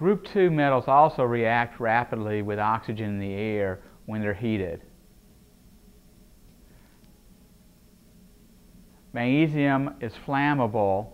Group 2 metals also react rapidly with oxygen in the air when they're heated. Magnesium is flammable